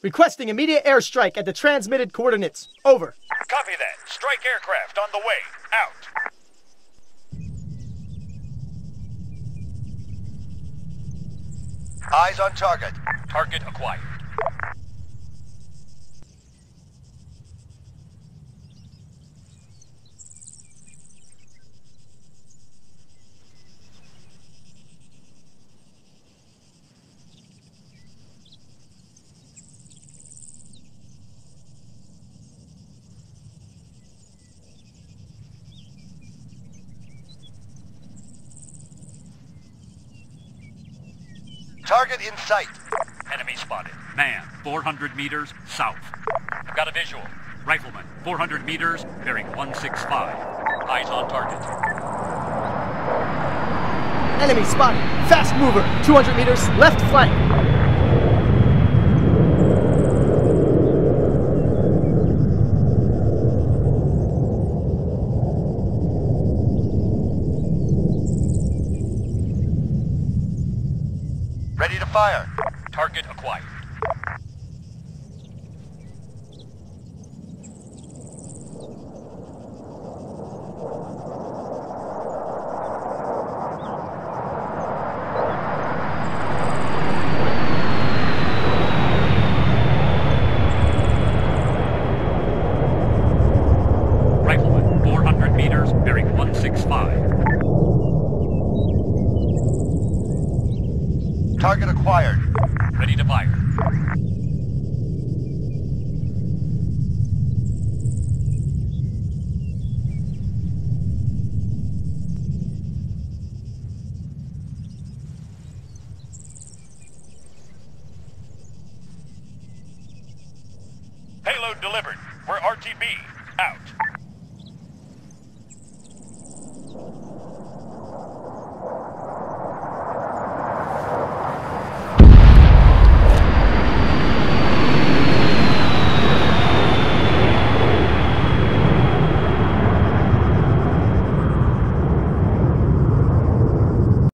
Requesting immediate airstrike at the transmitted coordinates. Over. Copy that. Strike aircraft on the way. Out. Eyes on target. Target acquired. Target in sight. Enemy spotted. Man, 400 meters south. I've got a visual. Rifleman, 400 meters, bearing 165. Eyes on target. Enemy spotted. Fast mover. 200 meters. Left flank. Ready to fire. Target acquired. Rifleman, 400 meters, bearing 165. Target acquired. Ready to fire. Payload delivered. We're RTB. Out.